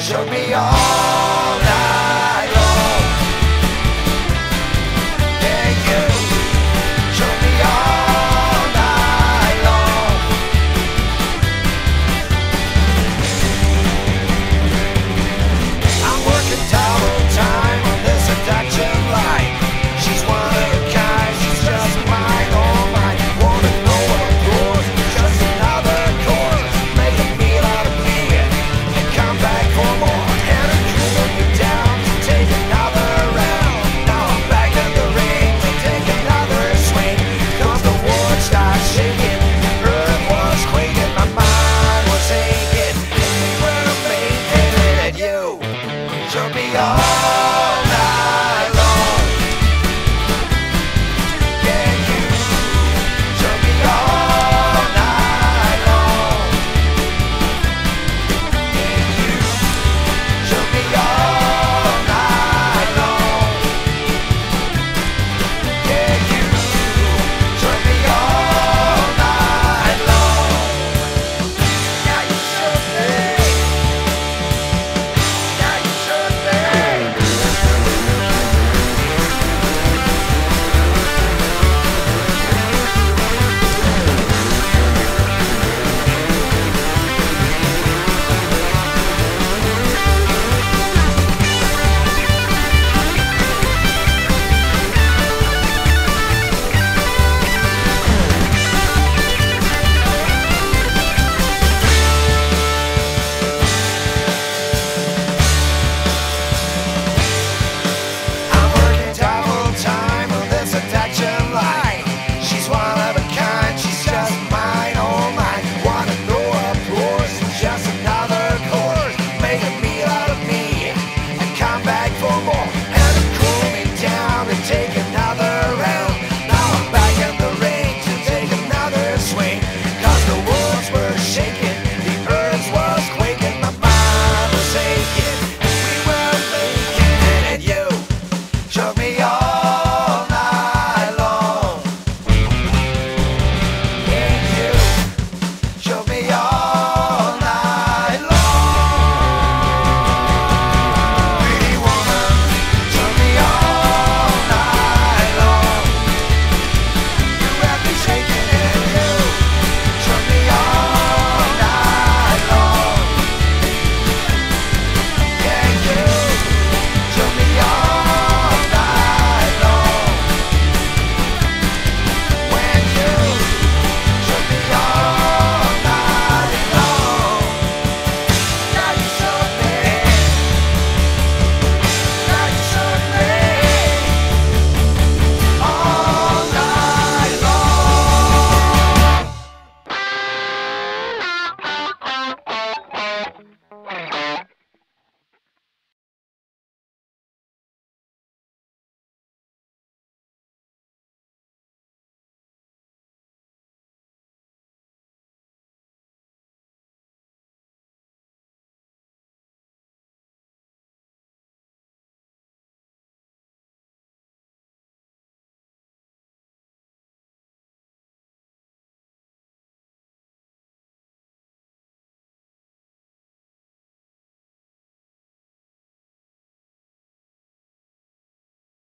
Show me all that